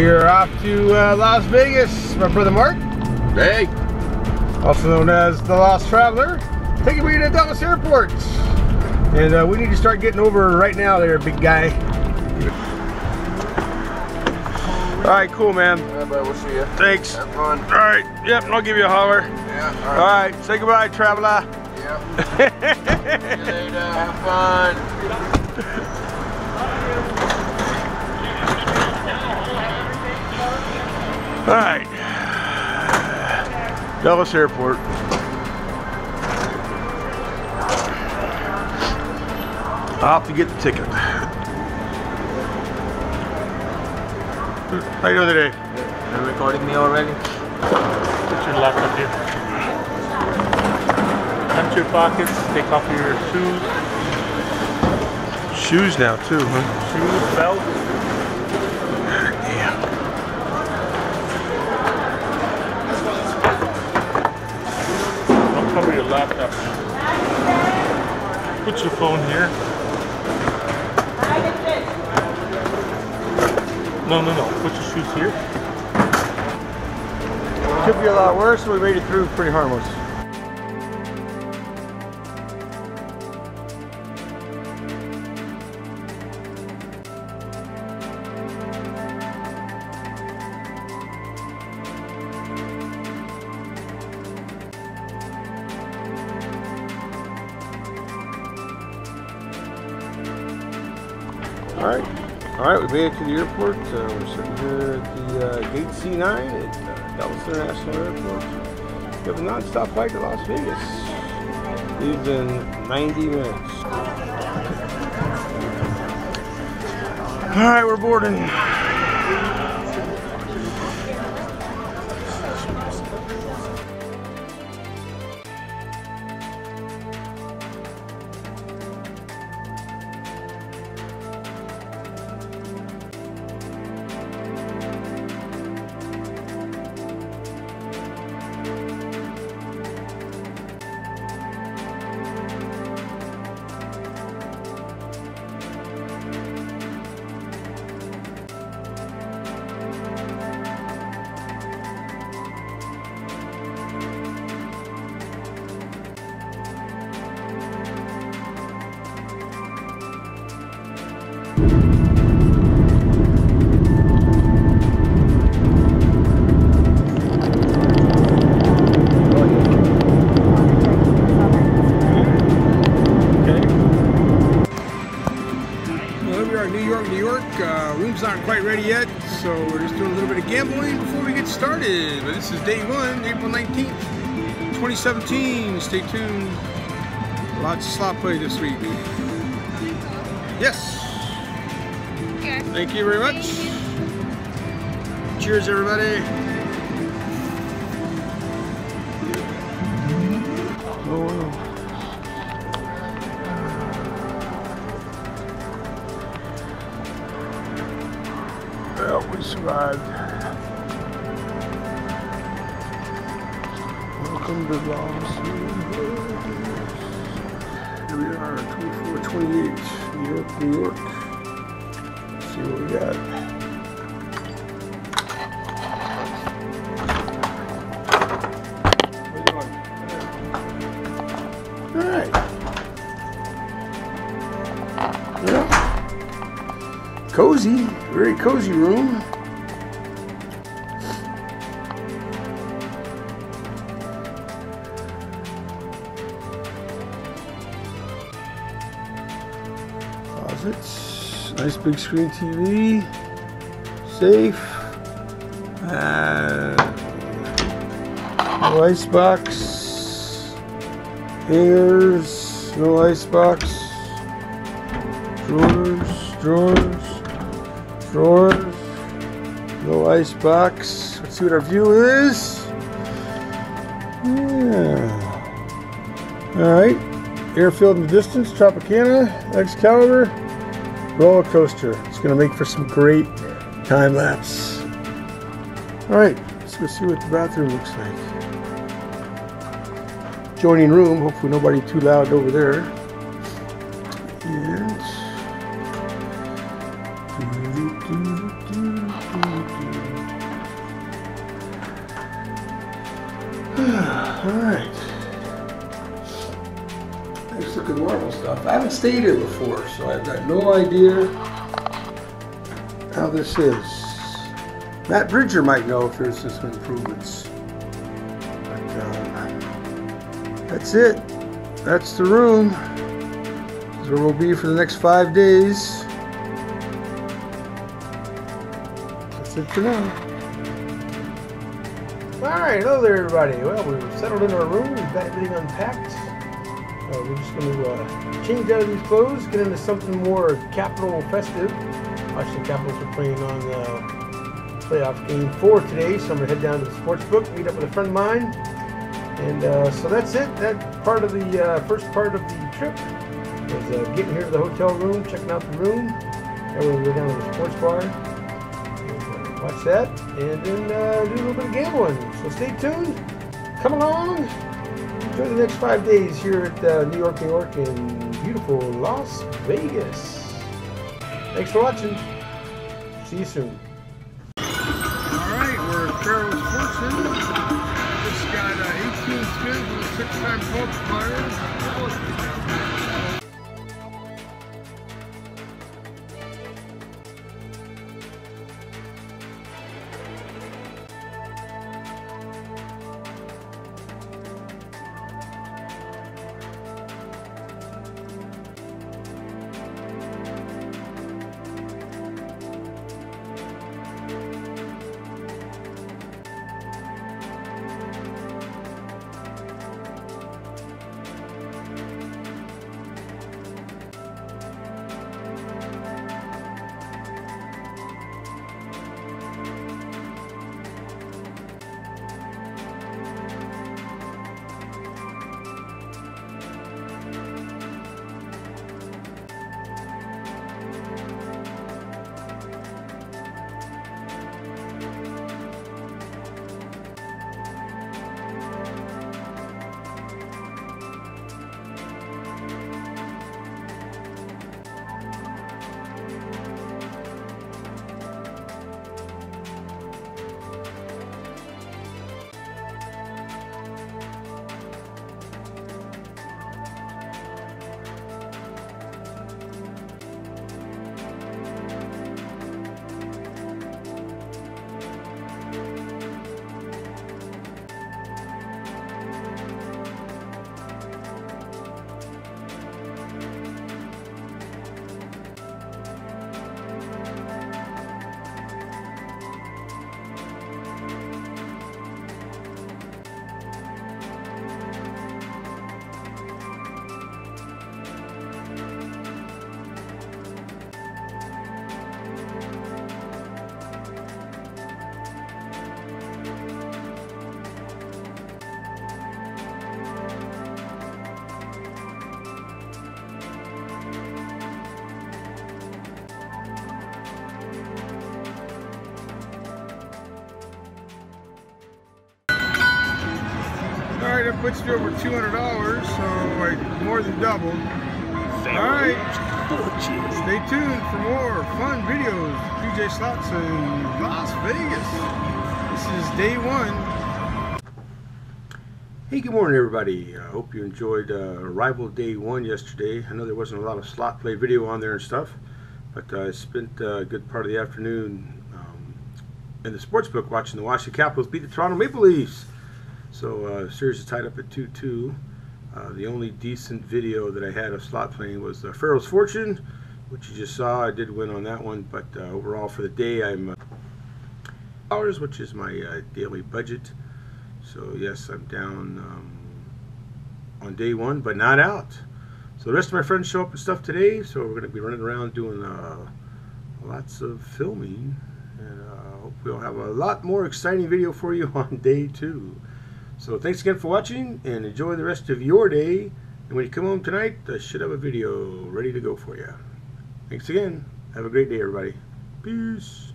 We are off to uh, Las Vegas. My brother Mark, Hey, also known as the Lost Traveler, taking me to Dulles Airport. And uh, we need to start getting over right now there, big guy. All right, cool, man. yeah, we'll see you. Thanks. Have fun. All right, yep, I'll give you a holler. Yeah, all All right. right, say goodbye, traveler. Yeah. See you later. Have fun. All right. Dulles Airport. I'll have to get the ticket. How you doing today? You're recording me already? Put your laptop here. Empty your pockets, take off your shoes, Shoes now too, huh? shoes, belt. Laptop. Put your phone here. No, no, no. Put your shoes here. Could be a lot worse, we made it through pretty harmless. All right, all right, we made it to the airport. Uh, we're sitting here at the uh, gate C9 at uh, Dulles International Airport. We have a non-stop flight to Las Vegas. Leaves in 90 minutes. All right, we're boarding. So we're just doing a little bit of gambling before we get started. But this is day one, April 19th, 2017. Stay tuned. Lots of slot play this week. Yes. Thank you very much. Cheers, everybody. Welcome to Vegas. Here we are, 2428, New York, New York. Let's see what we got. Cozy, very cozy room. Big screen TV, safe, uh, no ice box, hangers, no ice box, drawers, drawers, drawers, no ice box. Let's see what our view is. Yeah. All right. Airfield in the distance, Tropicana, Excalibur, roller coaster. It's going to make for some great time lapse. All right, let's go see what the bathroom looks like. Joining room, hopefully nobody too loud over there. And Alright. Marble stuff. I haven't stayed here before, so I've got no idea how this is. Matt Bridger might know if there's some improvements. But, um, that's it. That's the room. Where we'll be for the next five days. That's it for now. Alright, hello there everybody. Well, we've settled in our room, we've got everything unpacked. Uh, we're just going to uh, change out of these clothes, get into something more capital festive. Washington Capitals are playing on uh, playoff game four today, so I'm going to head down to the sports book, meet up with a friend of mine. And uh, so that's it. That part of the uh, first part of the trip is uh, getting here to the hotel room, checking out the room. Then we'll go down to the sports bar, and, watch that, and then do a little bit of gambling. So stay tuned. Come along. Enjoy the next five days here at uh, New York, New York, and beautiful Las Vegas. Thanks for watching. See you soon. All right, we're at Pharaoh's Fortune. Just got uh, 18 spins with a six-time multiplier. Puts you over $200, so like more than doubled. All right, stay tuned for more fun videos. PJ Slots in Las Vegas. This is day one. Hey, good morning, everybody. I hope you enjoyed uh, Arrival Day 1 yesterday. I know there wasn't a lot of slot play video on there and stuff, but uh, I spent a good part of the afternoon um, in the sports book watching the Washington Capitals beat the Toronto Maple Leafs. So uh, series is tied up at 2-2. Uh, the only decent video that I had of slot playing was uh, Pharaoh's Fortune, which you just saw. I did win on that one, but uh, overall for the day I'm uh, dollars, which is my uh, daily budget. So yes, I'm down um, on day one, but not out. So the rest of my friends show up and stuff today, so we're going to be running around doing lots of filming, and uh, hope we'll have a lot more exciting video for you on day two. So thanks again for watching, and enjoy the rest of your day. And when you come home tonight, I should have a video ready to go for you. Thanks again. Have a great day, everybody. Peace.